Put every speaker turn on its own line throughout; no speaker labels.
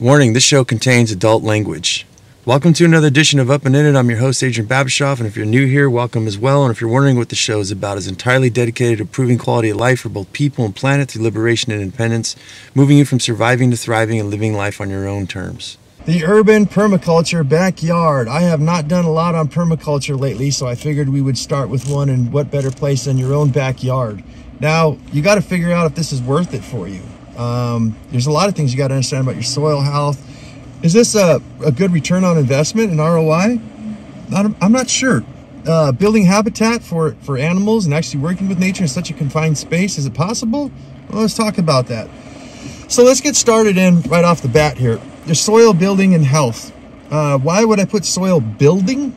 Warning this show contains adult language. Welcome to another edition of Up and In It. I'm your host, Adrian Babashoff, and if you're new here, welcome as well. And if you're wondering what the show is about, it's entirely dedicated to improving quality of life for both people and planet through liberation and independence, moving you from surviving to thriving and living life on your own terms. The urban permaculture backyard. I have not done a lot on permaculture lately, so I figured we would start with one, and what better place than your own backyard. Now, you got to figure out if this is worth it for you. Um, there's a lot of things you got to understand about your soil health. Is this a, a good return on investment and ROI? Not, I'm not sure. Uh, building habitat for, for animals and actually working with nature in such a confined space, is it possible? Well, let's talk about that. So let's get started in right off the bat here. The soil building and health. Uh, why would I put soil building?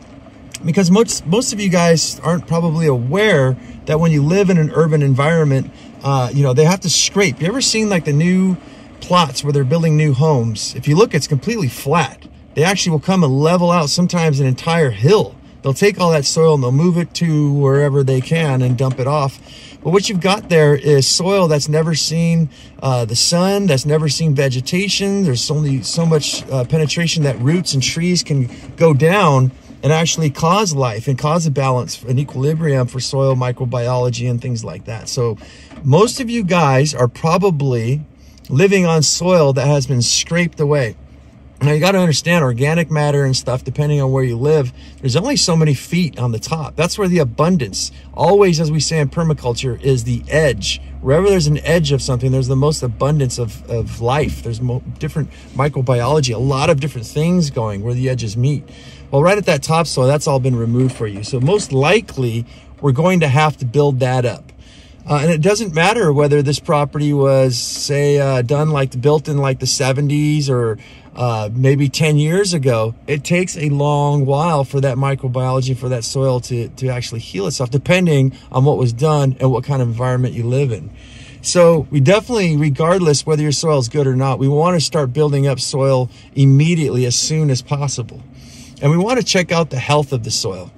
Because most, most of you guys aren't probably aware that when you live in an urban environment, uh, you know, they have to scrape. You ever seen like the new plots where they're building new homes? If you look, it's completely flat. They actually will come and level out sometimes an entire hill. They'll take all that soil and they'll move it to wherever they can and dump it off. But what you've got there is soil that's never seen uh, the sun, that's never seen vegetation. There's only so much uh, penetration that roots and trees can go down and actually cause life and cause a balance, an equilibrium for soil microbiology and things like that. So most of you guys are probably living on soil that has been scraped away. Now you got to understand organic matter and stuff, depending on where you live, there's only so many feet on the top. That's where the abundance, always, as we say in permaculture, is the edge. Wherever there's an edge of something, there's the most abundance of, of life. There's different microbiology, a lot of different things going where the edges meet. Well, right at that topsoil, that's all been removed for you. So most likely, we're going to have to build that up. Uh, and it doesn't matter whether this property was, say, uh, done like built in like the 70s or uh, maybe 10 years ago. It takes a long while for that microbiology, for that soil to, to actually heal itself, depending on what was done and what kind of environment you live in. So we definitely, regardless whether your soil is good or not, we want to start building up soil immediately as soon as possible and we want to check out the health of the soil.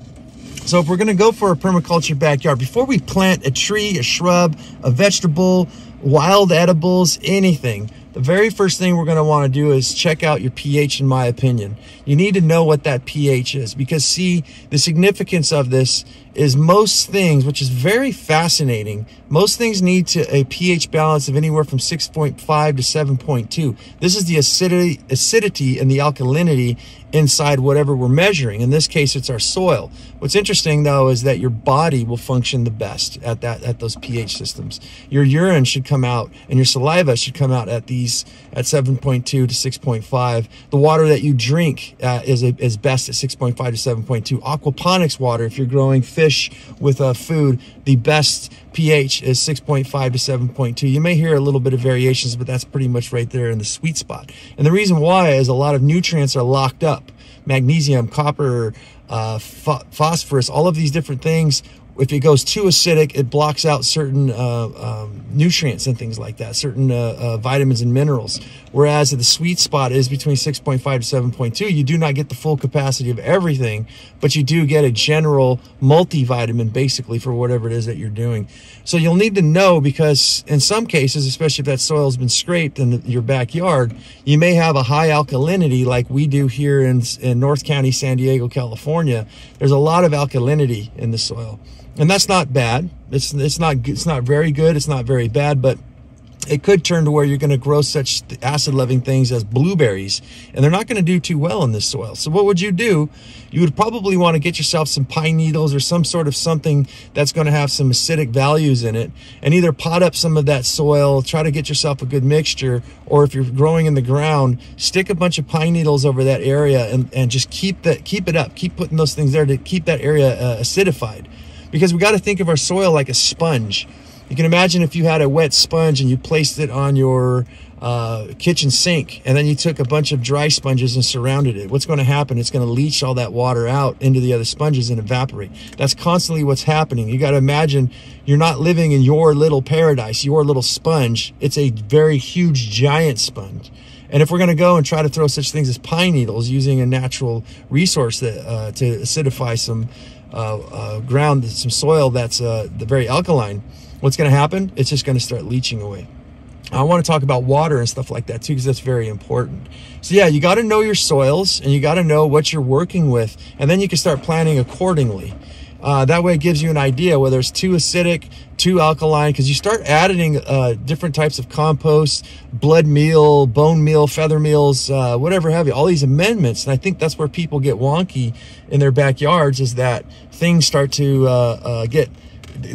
So if we're going to go for a permaculture backyard, before we plant a tree, a shrub, a vegetable, wild edibles, anything, the very first thing we're going to want to do is check out your pH, in my opinion. You need to know what that pH is because, see, the significance of this is most things, which is very fascinating, most things need to a pH balance of anywhere from 6.5 to 7.2. This is the acidity, acidity and the alkalinity inside whatever we're measuring. In this case, it's our soil. What's interesting though is that your body will function the best at that at those pH systems. Your urine should come out and your saliva should come out at these at 7.2 to 6.5. The water that you drink uh, is a, is best at 6.5 to 7.2. Aquaponics water, if you're growing fish with uh, food, the best pH is 6.5 to 7.2. You may hear a little bit of variations, but that's pretty much right there in the sweet spot. And the reason why is a lot of nutrients are locked up. Magnesium, copper, uh, phosphorus, all of these different things if it goes too acidic, it blocks out certain uh, um, nutrients and things like that, certain uh, uh, vitamins and minerals. Whereas the sweet spot is between 6.5 to 7.2, you do not get the full capacity of everything, but you do get a general multivitamin basically for whatever it is that you're doing. So you'll need to know because in some cases, especially if that soil has been scraped in the, your backyard, you may have a high alkalinity like we do here in, in North County, San Diego, California. There's a lot of alkalinity in the soil and that's not bad. It's it's not it's not very good. It's not very bad, but it could turn to where you're going to grow such acid loving things as blueberries and they're not going to do too well in this soil so what would you do you would probably want to get yourself some pine needles or some sort of something that's going to have some acidic values in it and either pot up some of that soil try to get yourself a good mixture or if you're growing in the ground stick a bunch of pine needles over that area and, and just keep that keep it up keep putting those things there to keep that area uh, acidified because we got to think of our soil like a sponge. You can imagine if you had a wet sponge and you placed it on your uh, kitchen sink and then you took a bunch of dry sponges and surrounded it. What's going to happen? It's going to leach all that water out into the other sponges and evaporate. That's constantly what's happening. You got to imagine you're not living in your little paradise, your little sponge. It's a very huge, giant sponge. And if we're going to go and try to throw such things as pine needles using a natural resource that, uh, to acidify some uh, uh, ground, some soil that's uh, very alkaline, what's going to happen? It's just going to start leaching away. I want to talk about water and stuff like that too, because that's very important. So yeah, you got to know your soils and you got to know what you're working with, and then you can start planning accordingly. Uh, that way it gives you an idea whether it's too acidic, too alkaline, because you start adding uh, different types of compost, blood meal, bone meal, feather meals, uh, whatever have you, all these amendments. And I think that's where people get wonky in their backyards is that things start to uh, uh, get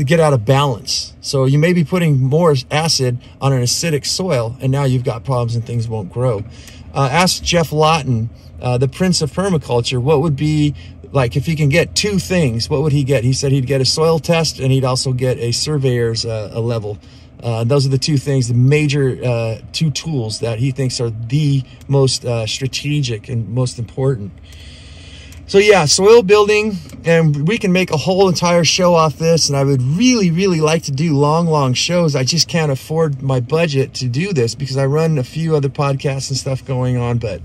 get out of balance. So you may be putting more acid on an acidic soil, and now you've got problems and things won't grow. Uh, ask Geoff Lawton, uh, the prince of permaculture, what would be like if he can get two things, what would he get? He said he'd get a soil test and he'd also get a surveyor's uh, a level. Uh, those are the two things, the major uh, two tools that he thinks are the most uh, strategic and most important. So yeah, soil building, and we can make a whole entire show off this. And I would really, really like to do long, long shows. I just can't afford my budget to do this because I run a few other podcasts and stuff going on. But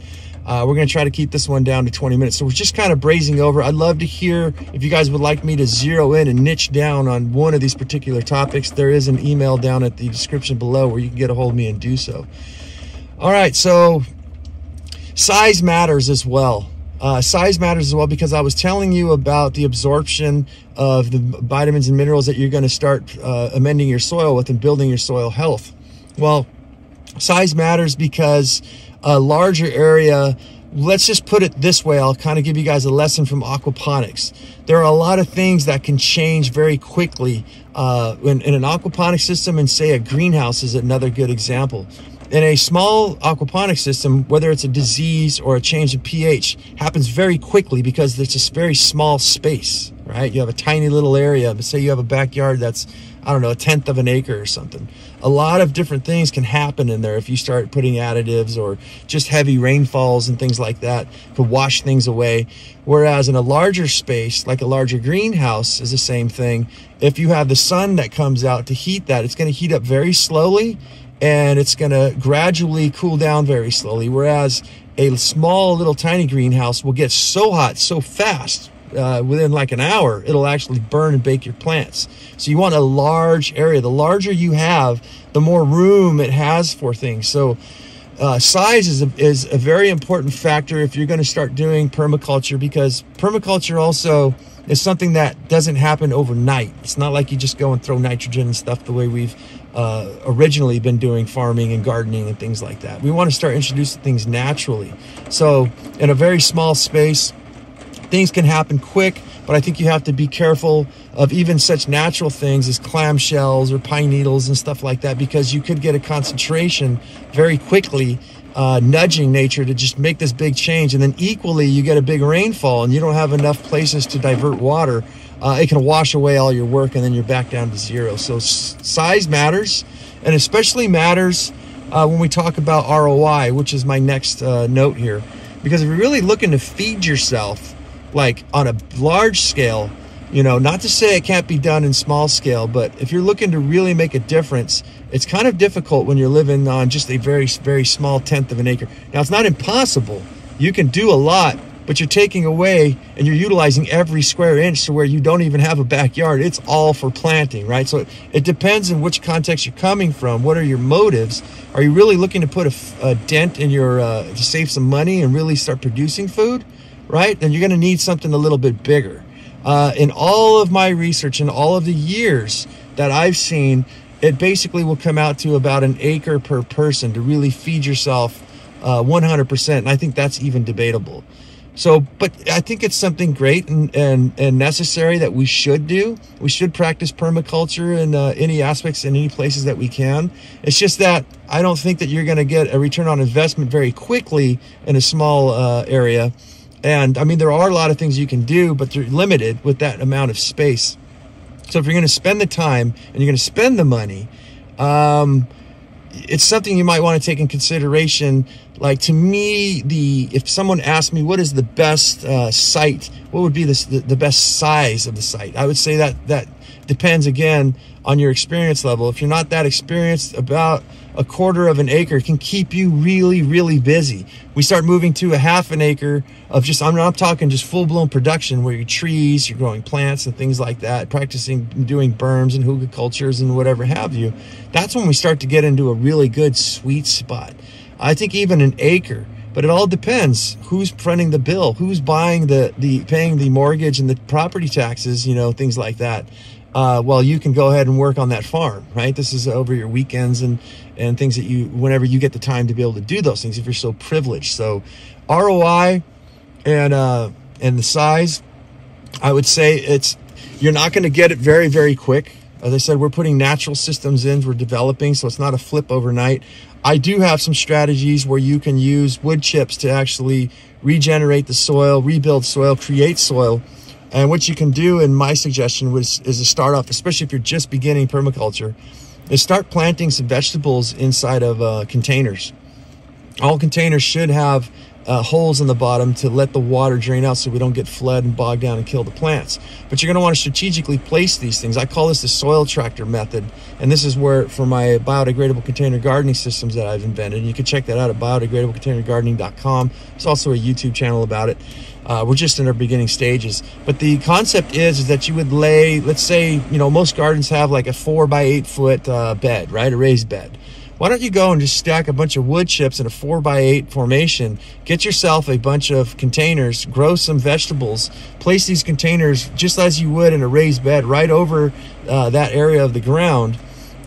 uh, we're going to try to keep this one down to 20 minutes. So we're just kind of brazing over. I'd love to hear if you guys would like me to zero in and niche down on one of these particular topics. There is an email down at the description below where you can get a hold of me and do so. All right, so size matters as well. Uh, size matters as well because I was telling you about the absorption of the vitamins and minerals that you're going to start uh, amending your soil with and building your soil health. Well, size matters because a larger area let's just put it this way. I'll kind of give you guys a lesson from aquaponics. There are a lot of things that can change very quickly uh, in, in, an aquaponics system and say a greenhouse is another good example in a small aquaponic system, whether it's a disease or a change in pH, happens very quickly because it's just very small space, right? You have a tiny little area, but say you have a backyard that's, I don't know, a tenth of an acre or something. A lot of different things can happen in there if you start putting additives or just heavy rainfalls and things like that to wash things away. Whereas in a larger space, like a larger greenhouse is the same thing. If you have the sun that comes out to heat that, it's going to heat up very slowly and it's going to gradually cool down very slowly. Whereas a small little tiny greenhouse will get so hot so fast uh, within like an hour, it'll actually burn and bake your plants. So you want a large area. The larger you have, the more room it has for things. So uh, size is a, is a very important factor if you're going to start doing permaculture because permaculture also is something that doesn't happen overnight. It's not like you just go and throw nitrogen and stuff the way we've uh, originally been doing farming and gardening and things like that. We want to start introducing things naturally. So in a very small space, things can happen quick, but I think you have to be careful of even such natural things as clamshells or pine needles and stuff like that because you could get a concentration very quickly uh, nudging nature to just make this big change. And then equally, you get a big rainfall and you don't have enough places to divert water. Uh, it can wash away all your work and then you're back down to zero. So size matters, and especially matters uh, when we talk about ROI, which is my next uh, note here. Because if you're really looking to feed yourself, like on a large scale, you know, not to say it can't be done in small scale, but if you're looking to really make a difference, it's kind of difficult when you're living on just a very, very small tenth of an acre. Now, it's not impossible. You can do a lot, but you're taking away and you're utilizing every square inch to where you don't even have a backyard. It's all for planting, right? So it depends in which context you're coming from. What are your motives? Are you really looking to put a, a dent in your, uh, to save some money and really start producing food, right? Then you're going to need something a little bit bigger. Uh, in all of my research and all of the years that I've seen, it basically will come out to about an acre per person to really feed yourself uh, 100%. And I think that's even debatable. So, but I think it's something great and, and, and necessary that we should do. We should practice permaculture in uh, any aspects in any places that we can. It's just that I don't think that you're going to get a return on investment very quickly in a small uh, area. And I mean, there are a lot of things you can do, but they're limited with that amount of space. So if you're going to spend the time and you're going to spend the money, um, it's something you might want to take in consideration. Like to me, the if someone asked me what is the best uh, site, what would be the, the best size of the site? I would say that that depends again on your experience level. If you're not that experienced, about a quarter of an acre can keep you really, really busy. We start moving to a half an acre of just, I'm not talking just full blown production where you're trees, you're growing plants and things like that, practicing doing berms and hugelkulturs and whatever have you. That's when we start to get into a really good sweet spot. I think even an acre, but it all depends who's fronting the bill, who's buying the, the paying the mortgage and the property taxes, you know, things like that uh, well, you can go ahead and work on that farm, right? This is over your weekends and and things that you, whenever you get the time to be able to do those things, if you're so privileged. So, ROI and uh, and the size, I would say it's you're not going to get it very very quick. As I said, we're putting natural systems in, we're developing, so it's not a flip overnight. I do have some strategies where you can use wood chips to actually regenerate the soil, rebuild soil, create soil and what you can do, and my suggestion, was is to start off, especially if you're just beginning permaculture, is start planting some vegetables inside of uh, containers. All containers should have uh, holes in the bottom to let the water drain out so we don't get flood and bog down and kill the plants. But you're going to want to strategically place these things. I call this the soil tractor method. And this is where, for my biodegradable container gardening systems that I've invented, and you can check that out at biodegradablecontainergardening.com. There's also a YouTube channel about it. Uh, we're just in our beginning stages. But the concept is, is that you would lay, let's say, you know, most gardens have like a four by eight foot uh, bed, right? A raised bed. Why don't you go and just stack a bunch of wood chips in a four by eight formation? Get yourself a bunch of containers, grow some vegetables, place these containers just as you would in a raised bed right over uh, that area of the ground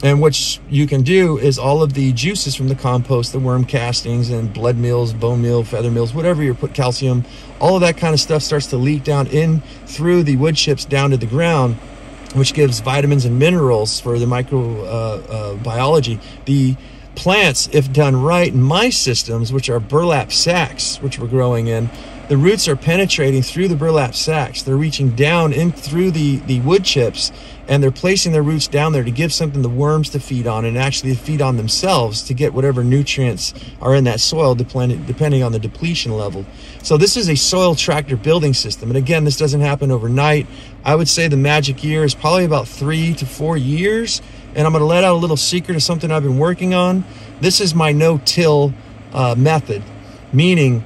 and what you can do is all of the juices from the compost, the worm castings and blood meals, bone meal, feather meals, whatever you put calcium, all of that kind of stuff starts to leak down in through the wood chips down to the ground, which gives vitamins and minerals for the microbiology. Uh, uh, the plants, if done right in my systems, which are burlap sacks, which we're growing in, the roots are penetrating through the burlap sacks. They're reaching down in through the, the wood chips and they're placing their roots down there to give something the worms to feed on and actually feed on themselves to get whatever nutrients are in that soil depending, on the depletion level. So this is a soil tractor building system. And again, this doesn't happen overnight. I would say the magic year is probably about three to four years. And I'm going to let out a little secret of something I've been working on. This is my no-till uh, method, meaning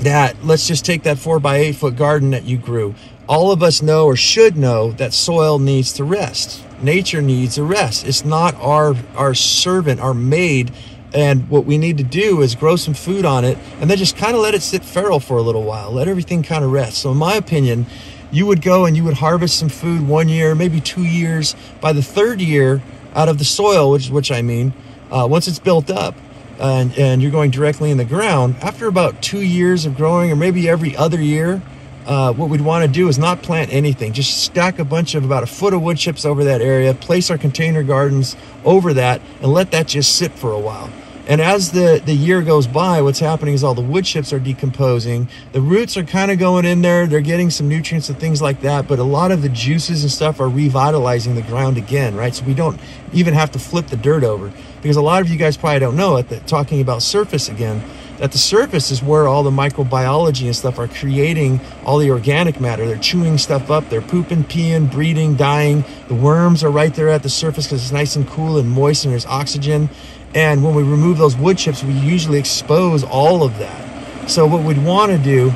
that let's just take that four by eight foot garden that you grew all of us know or should know that soil needs to rest. Nature needs a rest. It's not our our servant, our maid. And what we need to do is grow some food on it and then just kind of let it sit feral for a little while. Let everything kind of rest. So in my opinion, you would go and you would harvest some food one year, maybe two years. By the third year, out of the soil, which which I mean, uh, once it's built up, and, and you're going directly in the ground, after about two years of growing, or maybe every other year, uh, what we'd want to do is not plant anything. Just stack a bunch of about a foot of wood chips over that area, place our container gardens over that, and let that just sit for a while. And as the, the year goes by, what's happening is all the wood chips are decomposing. The roots are kind of going in there. They're getting some nutrients and things like that. But a lot of the juices and stuff are revitalizing the ground again, right? So we don't even have to flip the dirt over. Because a lot of you guys probably don't know it, that talking about surface again, that the surface is where all the microbiology and stuff are creating all the organic matter. They're chewing stuff up. They're pooping, peeing, breeding, dying. The worms are right there at the surface because it's nice and cool and moist and there's oxygen. And when we remove those wood chips, we usually expose all of that. So what we'd want to do,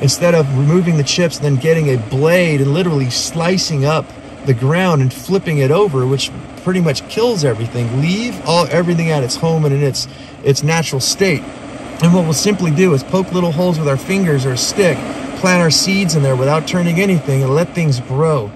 instead of removing the chips, and then getting a blade and literally slicing up the ground and flipping it over, which pretty much kills everything. Leave all everything at its home and in its its natural state. And what we'll simply do is poke little holes with our fingers or a stick, plant our seeds in there without turning anything and let things grow.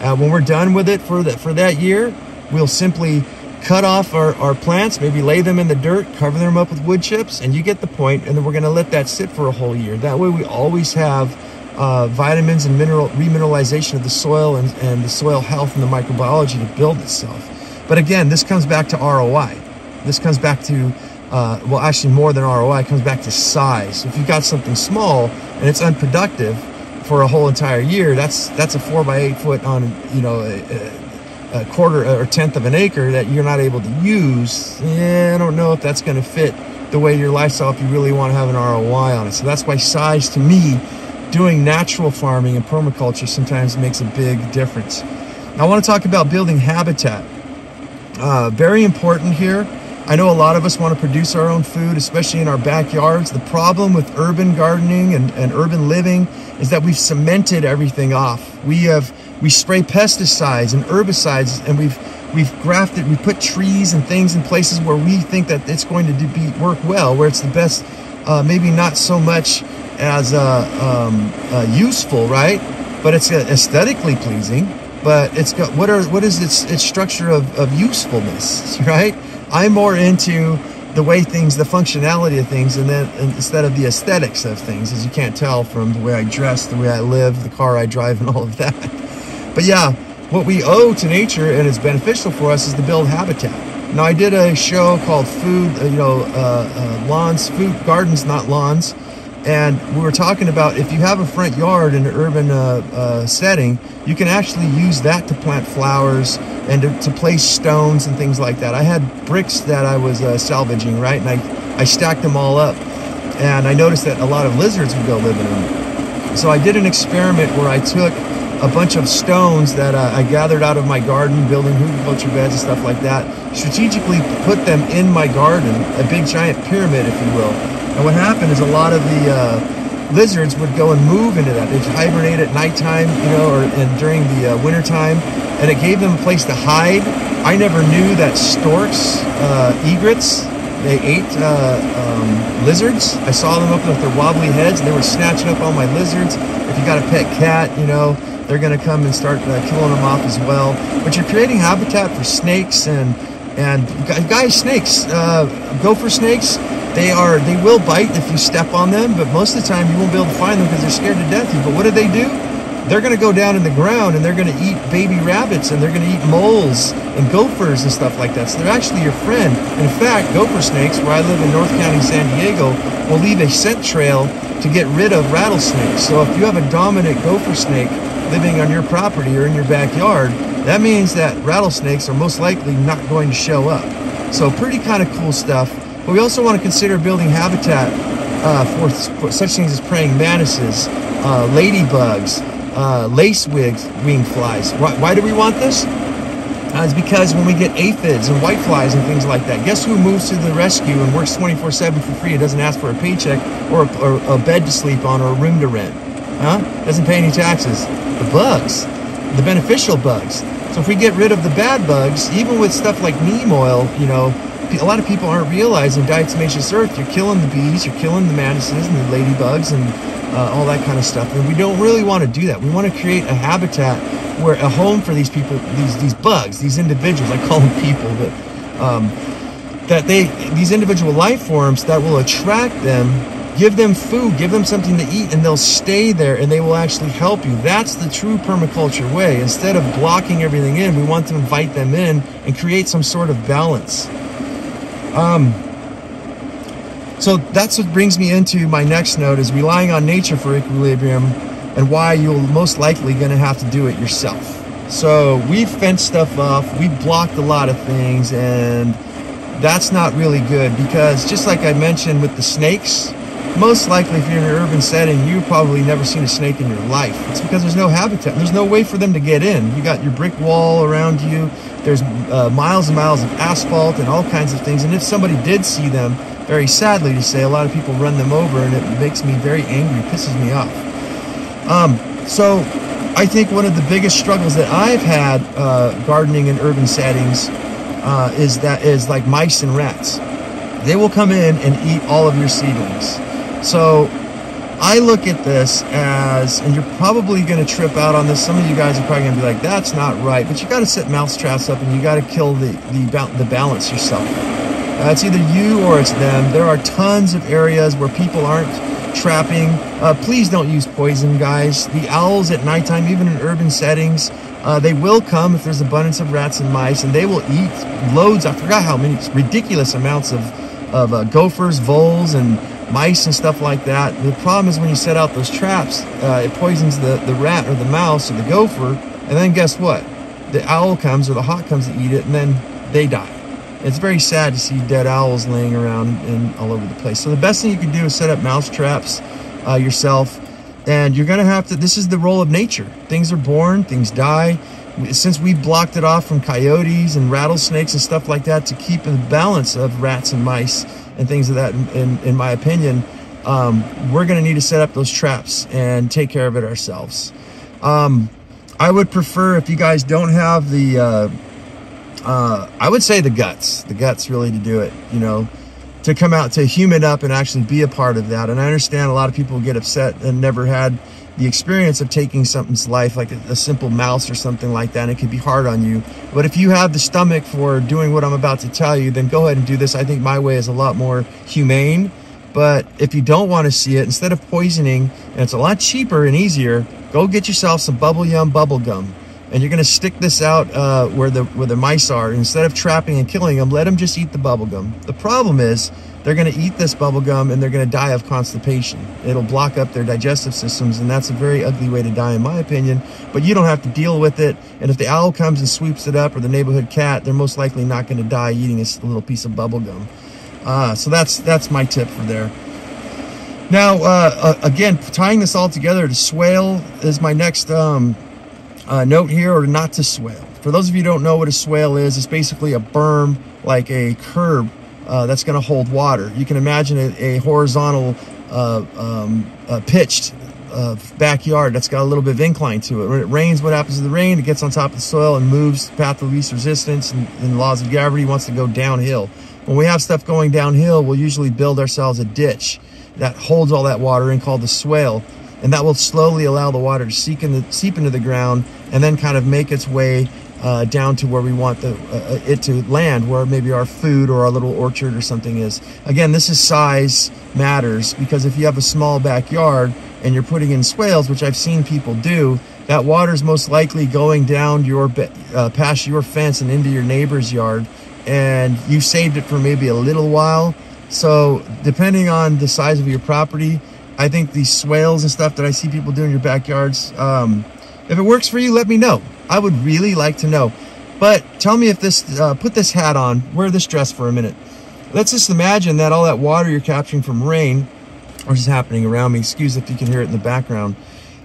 Uh, when we're done with it for that, for that year, we'll simply cut off our, our plants, maybe lay them in the dirt, cover them up with wood chips, and you get the point, and then we're gonna let that sit for a whole year. That way we always have uh, vitamins and mineral remineralization of the soil and, and the soil health and the microbiology to build itself. But again, this comes back to ROI. This comes back to uh, well, actually more than ROI, comes back to size. If you've got something small and it's unproductive for a whole entire year, that's that's a four by eight foot on you know a, a quarter or tenth of an acre that you're not able to use. Yeah, I don't know if that's going to fit the way your lifestyle if you really want to have an ROI on it. So that's why size to me, doing natural farming and permaculture sometimes makes a big difference. I want to talk about building habitat. Uh, very important here I know a lot of us want to produce our own food, especially in our backyards. The problem with urban gardening and, and urban living is that we've cemented everything off. We have we spray pesticides and herbicides, and we've we've grafted, we put trees and things in places where we think that it's going to be work well, where it's the best. Uh, maybe not so much as uh, um, uh, useful, right? But it's uh, aesthetically pleasing. But it's got what are what is its its structure of, of usefulness, right? I'm more into the way things, the functionality of things, and then instead of the aesthetics of things, as you can't tell from the way I dress, the way I live, the car I drive, and all of that. But yeah, what we owe to nature and is beneficial for us is to build habitat. Now, I did a show called Food, uh, you know, uh, uh, Lawns, Food Gardens, not Lawns. And we were talking about if you have a front yard in an urban uh, uh, setting, you can actually use that to plant flowers and to, to, place stones and things like that. I had bricks that I was uh, salvaging, right? And I, I stacked them all up. And I noticed that a lot of lizards would go live in them. So I did an experiment where I took a bunch of stones that uh, I gathered out of my garden, building hugelkultur beds and stuff like that, strategically put them in my garden, a big giant pyramid, if you will and what happened is a lot of the uh, lizards would go and move into that. They'd hibernate at nighttime, you know, or and during the uh, wintertime, and it gave them a place to hide. I never knew that storks, uh, egrets, they ate uh, um, lizards. I saw them up with their wobbly heads, they were snatching up all my lizards. If you got a pet cat, you know, they're going to come and start uh, killing them off as well. But you're creating habitat for snakes and and guys, snakes, uh, gopher snakes they are they will bite if you step on them, but most of the time you won't be able to find them because they're scared to death. But what do they do? They're going to go down in the ground and they're going to eat baby rabbits and they're going to eat moles and gophers and stuff like that. So they're actually your friend. In fact, gopher snakes, where I live in North County, San Diego, will leave a scent trail to get rid of rattlesnakes. So if you have a dominant gopher snake living on your property or in your backyard, that means that rattlesnakes are most likely not going to show up. So pretty kind of cool stuff. But we also want to consider building habitat uh, for, for, such things as praying mantises, uh, ladybugs, uh, lace-winged wing flies. Why, why, do we want this? Uh, it's because when we get aphids and whiteflies and things like that, guess who moves to the rescue and works 24-7 for free and doesn't ask for a paycheck or a, or a bed to sleep on or a room to rent? Huh? Doesn't pay any taxes. The bugs, the beneficial bugs. So if we get rid of the bad bugs, even with stuff like neem oil, you know, a lot of people aren't realizing diatomaceous earth, you're killing the bees, you're killing the mantises and the ladybugs and uh, all that kind of stuff. And we don't really want to do that. We want to create a habitat where a home for these people, these these bugs, these individuals. I call them people, but um, that they these individual life forms that will attract them. Give them food, give them something to eat, and they'll stay there and they will actually help you. That's the true permaculture way. Instead of blocking everything in, we want to invite them in and create some sort of balance. Um, so that's what brings me into my next note is relying on nature for equilibrium and why you're most likely going to have to do it yourself. So we've fenced stuff off, we've blocked a lot of things, and that's not really good because just like I mentioned with the snakes, most likely if you're in an urban setting, you've probably never seen a snake in your life. It's because there's no habitat. There's no way for them to get in. You got your brick wall around you. There's uh, miles and miles of asphalt and all kinds of things. And if somebody did see them, very sadly to say, a lot of people run them over and it makes me very angry, pisses me off. Um, so I think one of the biggest struggles that I've had uh, gardening in urban settings uh, is that is like mice and rats. They will come in and eat all of your seedlings. So I look at this as, and you're probably going to trip out on this. Some of you guys are probably going to be like, "That's not right." But you got to set mouse traps up, and you got to kill the the the balance yourself. Uh, it's either you or it's them. There are tons of areas where people aren't trapping. Uh, please don't use poison, guys. The owls at nighttime, even in urban settings, uh, they will come if there's abundance of rats and mice, and they will eat loads. I forgot how many ridiculous amounts of of uh, gophers, voles, and mice and stuff like that. The problem is when you set out those traps, uh, it poisons the, the rat or the mouse or the gopher, and then guess what? The owl comes or the hawk comes to eat it, and then they die. It's very sad to see dead owls laying around in, all over the place. So the best thing you can do is set up mouse traps uh, yourself, and you're gonna have to. This is the role of nature. Things are born, things die, since we blocked it off from coyotes and rattlesnakes and stuff like that to keep the balance of rats and mice and things of that, in, in my opinion, um, we're going to need to set up those traps and take care of it ourselves. Um, I would prefer if you guys don't have the, uh, uh, I would say the guts, the guts really to do it, you know, to come out to human up and actually be a part of that. And I understand a lot of people get upset and never had the experience of taking something's life, like a, a, simple mouse or something like that, and it can be hard on you. But if you have the stomach for doing what I'm about to tell you, then go ahead and do this. I think my way is a lot more humane. But if you don't want to see it, instead of poisoning, and it's a lot cheaper and easier, go get yourself some Bubble Yum bubble gum. And you're going to stick this out uh, where the where the mice are. Instead of trapping and killing them, let them just eat the bubble gum. The problem is they're going to eat this bubble gum and they're going to die of constipation. It'll block up their digestive systems, and that's a very ugly way to die, in my opinion. But you don't have to deal with it. And if the owl comes and sweeps it up, or the neighborhood cat, they're most likely not going to die eating a little piece of bubble gum. Uh, so that's that's my tip for there. Now, uh, uh, again, tying this all together to swale is my next um, uh, note here, or not to swale. For those of you who don't know what a swale is, it's basically a berm, like a curb uh, that's going to hold water. You can imagine a, a horizontal uh, um, uh, pitched backyard that's got a little bit of incline to it. When it rains, what happens to the rain? It gets on top of the soil and moves path of least resistance and, and laws of gravity wants to go downhill. When we have stuff going downhill, we'll usually build ourselves a ditch that holds all that water in called the swale. And that will slowly allow the water to seep, in the, seep into the ground and then kind of make its way uh, down to where we want the, uh, it to land, where maybe our food or our little orchard or something is. Again, this is size matters because if you have a small backyard and you're putting in swales, which I've seen people do, that water is most likely going down your uh, past your fence and into your neighbor's yard, and you saved it for maybe a little while. So depending on the size of your property, I think these swales and stuff that I see people do in your backyards, um, if it works for you, let me know. I would really like to know. But tell me if this, uh, put this hat on, wear this dress for a minute. Let's just imagine that all that water you're capturing from rain, or is happening around me, excuse if you can hear it in the background.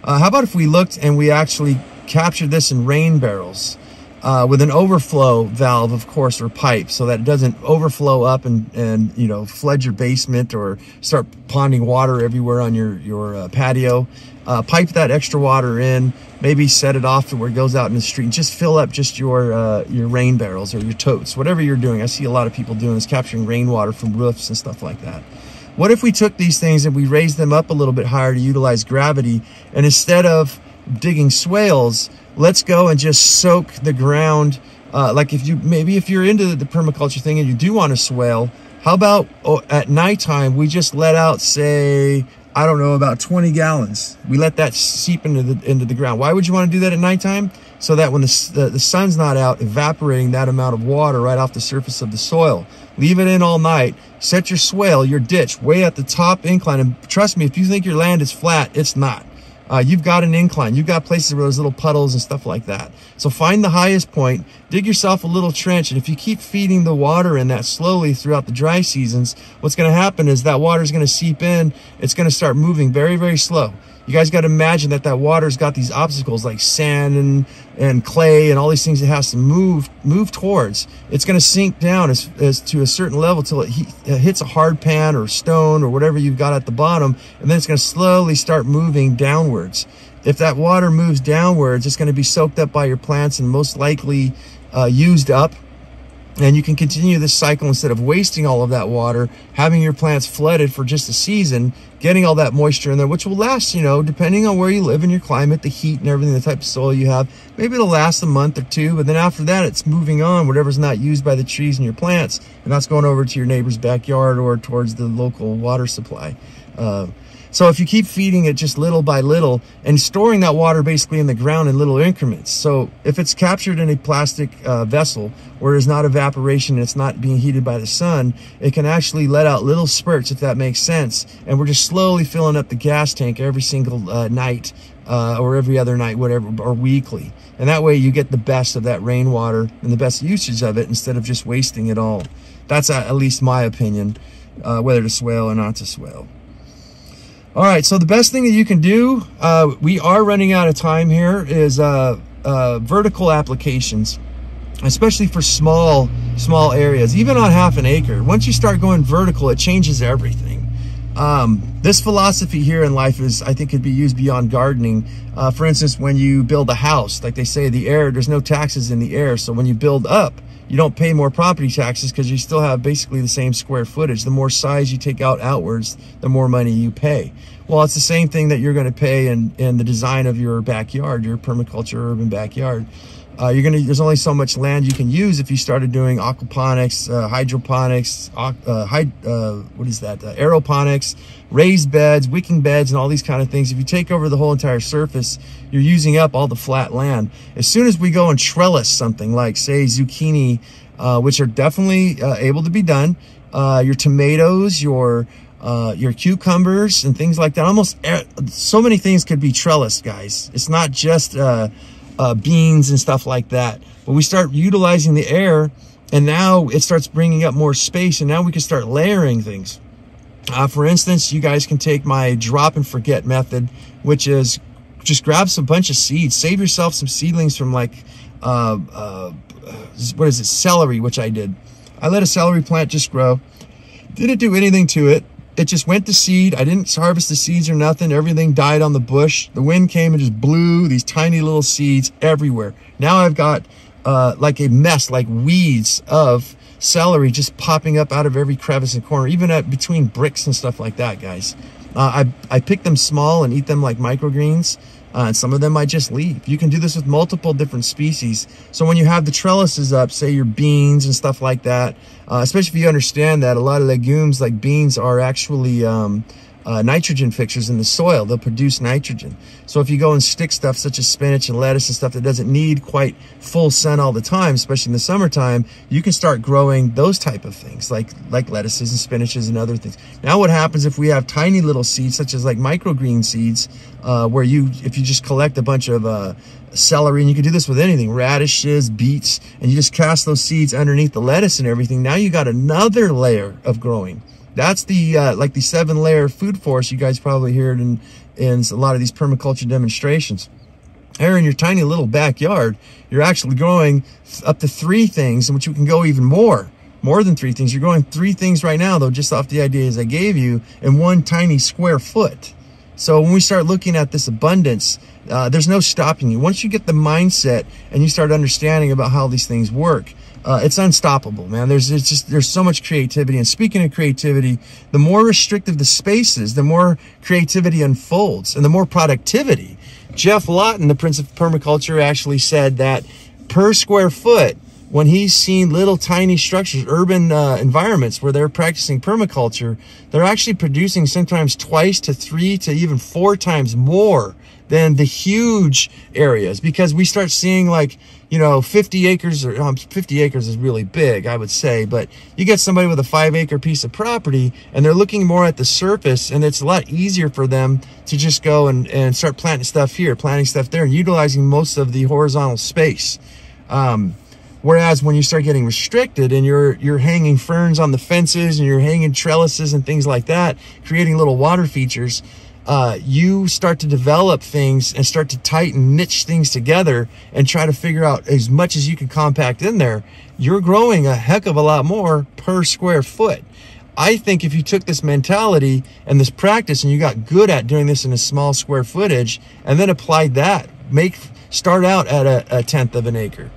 Uh, how about if we looked and we actually captured this in rain barrels uh, with an overflow valve, of course, or pipe, so that it doesn't overflow up and, and you know, flood your basement or start ponding water everywhere on your, your uh, patio. Uh, pipe that extra water in, maybe set it off to where it goes out in the street. Just fill up just your uh, your rain barrels or your totes, whatever you're doing. I see a lot of people doing is capturing rainwater from roofs and stuff like that. What if we took these things and we raised them up a little bit higher to utilize gravity, and instead of digging swales, let's go and just soak the ground. Uh, like if you maybe if you're into the permaculture thing and you do want to swale, how about oh, at nighttime we just let out say I don't know, about 20 gallons. We let that seep into the into the ground. Why would you want to do that at nighttime? So that when the, the, the, sun's not out, evaporating that amount of water right off the surface of the soil. Leave it in all night. Set your swale, your ditch, way at the top incline. And trust me, if you think your land is flat, it's not uh, you've got an incline. You've got places where there's little puddles and stuff like that. So find the highest point, dig yourself a little trench, and if you keep feeding the water in that slowly throughout the dry seasons, what's going to happen is that water is going to seep in. It's going to start moving very, very slow you guys got to imagine that that water's got these obstacles like sand and and clay and all these things it has to move move towards. It's going to sink down as, as to a certain level till it, he, it hits a hard pan or stone or whatever you've got at the bottom and then it's going to slowly start moving downwards. If that water moves downwards it's going to be soaked up by your plants and most likely uh, used up and you can continue this cycle instead of wasting all of that water, having your plants flooded for just a season, getting all that moisture in there, which will last, you know, depending on where you live in your climate, the heat and everything, the type of soil you have, maybe it'll last a month or two, but then after that, it's moving on, whatever's not used by the trees and your plants, and that's going over to your neighbor's backyard or towards the local water supply. Uh, so if you keep feeding it just little by little and storing that water basically in the ground in little increments. So if it's captured in a plastic uh, vessel where there's not evaporation and it's not being heated by the sun, it can actually let out little spurts if that makes sense. And we're just slowly filling up the gas tank every single uh, night uh, or every other night, whatever, or weekly. And that way you get the best of that rainwater and the best usage of it instead of just wasting it all. That's at least my opinion, uh, whether to swale or not to swale. All right, so the best thing that you can do, uh, we are running out of time here, is uh, uh, vertical applications, especially for small, small areas, even on half an acre. Once you start going vertical, it changes everything. Um, this philosophy here in life is, I think, could be used beyond gardening. Uh, for instance, when you build a house, like they say, the air, there's no taxes in the air. So when you build up, you don't pay more property taxes because you still have basically the same square footage. The more size you take out outwards, the more money you pay. Well, it's the same thing that you're going to pay in, in the design of your backyard, your permaculture urban backyard. Uh, you're gonna. There's only so much land you can use if you started doing aquaponics, uh, hydroponics, uh, uh, what is that? Uh, aeroponics, raised beds, wicking beds, and all these kind of things. If you take over the whole entire surface, you're using up all the flat land. As soon as we go and trellis something like, say, zucchini, uh, which are definitely able to be done, your tomatoes, your uh, your cucumbers and things like that. Almost so many things could be trellis, guys. It's not just uh, uh, beans and stuff like that. But we start utilizing the air and now it starts bringing up more space and now we can start layering things. Uh, for instance, you guys can take my drop and forget method, which is just grab some bunch of seeds, save yourself some seedlings from like, uh, uh, what is it, celery, which I did. I let a celery plant just grow. Didn't do anything to it it just went to seed. I didn't harvest the seeds or nothing. Everything died on the bush. The wind came and just blew these tiny little seeds everywhere. Now I've got uh, like a mess, like weeds of celery just popping up out of every crevice and corner, even at between bricks and stuff like that, guys. Uh, I, I pick them small and eat them like microgreens. Uh, and some of them might just leave. You can do this with multiple different species. So when you have the trellises up, say your beans and stuff like that, uh, especially if you understand that a lot of legumes like beans are actually um, uh, nitrogen fixers in the soil. They'll produce nitrogen. So if you go and stick stuff such as spinach and lettuce and stuff that doesn't need quite full sun all the time, especially in the summertime, you can start growing those type of things like, like lettuces and spinaches and other things. Now what happens if we have tiny little seeds such as like microgreen seeds uh, where you, if you just collect a bunch of uh, celery, and you can do this with anything, radishes, beets, and you just cast those seeds underneath the lettuce and everything. Now you got another layer of growing. That's the uh, like the seven layer food forest you guys probably heard in, in a lot of these permaculture demonstrations. Here in your tiny little backyard, you're actually growing up to three things, in which you can go even more, more than three things. You're growing three things right now, though, just off the ideas I gave you in one tiny square foot. So when we start looking at this abundance, uh, there's no stopping you. Once you get the mindset and you start understanding about how these things work, uh, it's unstoppable, man. There's just there's so much creativity. And speaking of creativity, the more restrictive the space is, the more creativity unfolds, and the more productivity. Geoff Lawton, the Prince of Permaculture, actually said that per square foot, when he's seen little tiny structures, urban uh, environments where they're practicing permaculture, they're actually producing sometimes twice to three to even four times more than the huge areas because we start seeing like you know, 50 acres or um, 50 acres is really big, I would say, but you get somebody with a five acre piece of property and they're looking more at the surface and it's a lot easier for them to just go and, and start planting stuff here, planting stuff there and utilizing most of the horizontal space. Um, Whereas when you start getting restricted and you're you're hanging ferns on the fences and you're hanging trellises and things like that, creating little water features, uh, you start to develop things and start to tighten, niche things together and try to figure out as much as you can compact in there, you're growing a heck of a lot more per square foot. I think if you took this mentality and this practice and you got good at doing this in a small square footage and then applied that, make start out at a, a tenth of an acre.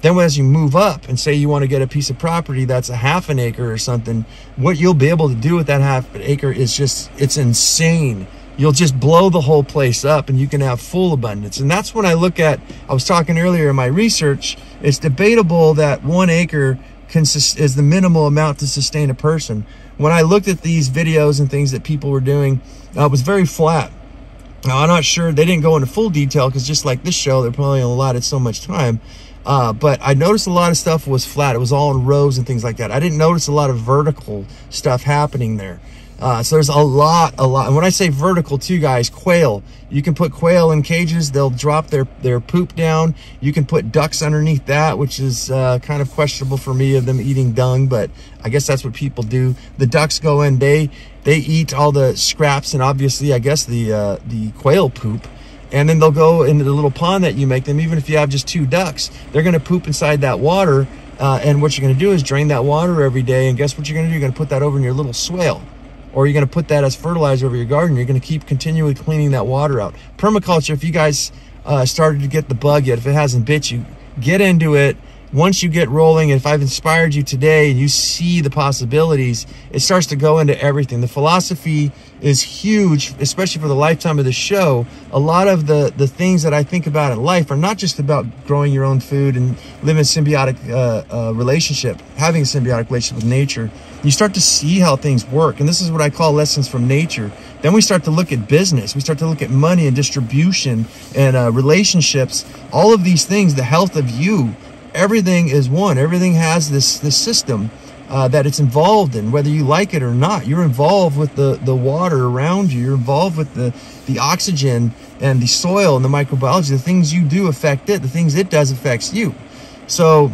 Then as you move up and say you want to get a piece of property that's a half an acre or something, what you'll be able to do with that half an acre is just, it's insane you'll just blow the whole place up and you can have full abundance. And that's when I look at, I was talking earlier in my research, it's debatable that one acre is the minimal amount to sustain a person. When I looked at these videos and things that people were doing, uh, it was very flat. Now, I'm not sure, they didn't go into full detail because just like this show, they're probably allotted so much time. Uh, but I noticed a lot of stuff was flat. It was all in rows and things like that. I didn't notice a lot of vertical stuff happening there. Uh, so there's a lot, a lot. And when I say vertical too, guys, quail, you can put quail in cages. They'll drop their, their poop down. You can put ducks underneath that, which is uh, kind of questionable for me of them eating dung, but I guess that's what people do. The ducks go in, they, they eat all the scraps and obviously, I guess the, uh, the quail poop. And then they'll go into the little pond that you make them. Even if you have just two ducks, they're going to poop inside that water. Uh, and what you're going to do is drain that water every day. And guess what you're going to do? You're going to put that over in your little swale or you're going to put that as fertilizer over your garden. You're going to keep continually cleaning that water out. Permaculture, if you guys uh, started to get the bug yet, if it hasn't bit you, get into it once you get rolling, if I've inspired you today and you see the possibilities, it starts to go into everything. The philosophy is huge, especially for the lifetime of the show. A lot of the, the things that I think about in life are not just about growing your own food and living a symbiotic uh, uh, relationship, having a symbiotic relationship with nature. You start to see how things work. And this is what I call lessons from nature. Then we start to look at business. We start to look at money and distribution and uh, relationships. All of these things, the health of you everything is one. Everything has this this system uh, that it's involved in, whether you like it or not. You're involved with the the water around you. You're involved with the the oxygen and the soil and the microbiology. The things you do affect it. The things it does affects you. So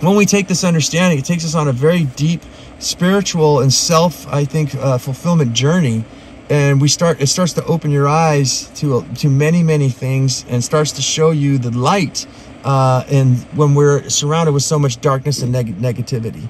when we take this understanding, it takes us on a very deep spiritual and self, I think, uh, fulfillment journey. And we start, it starts to open your eyes to, to many, many things and starts to show you the light uh, and when we're surrounded with so much darkness and neg- negativity.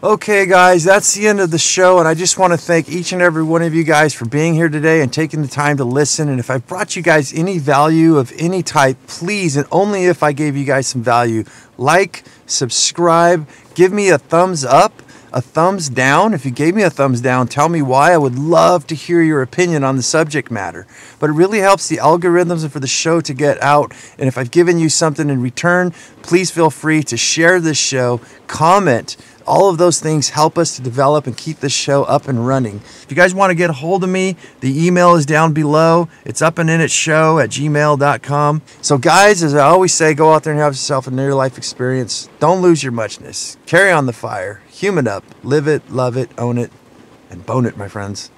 Okay, guys, that's the end of the show, and I just want to thank each and every one of you guys for being here today and taking the time to listen. And if I brought you guys any value of any type, please, and only if I gave you guys some value, like, subscribe, give me a thumbs up a thumbs down. If you gave me a thumbs down, tell me why. I would love to hear your opinion on the subject matter. But it really helps the algorithms and for the show to get out. And if I've given you something in return, please feel free to share this show, comment, all of those things help us to develop and keep this show up and running. If you guys want to get a hold of me, the email is down below. It's up and in it show at gmail.com. So, guys, as I always say, go out there and have yourself a near life experience. Don't lose your muchness. Carry on the fire. Human up. Live it, love it, own it, and bone it, my friends.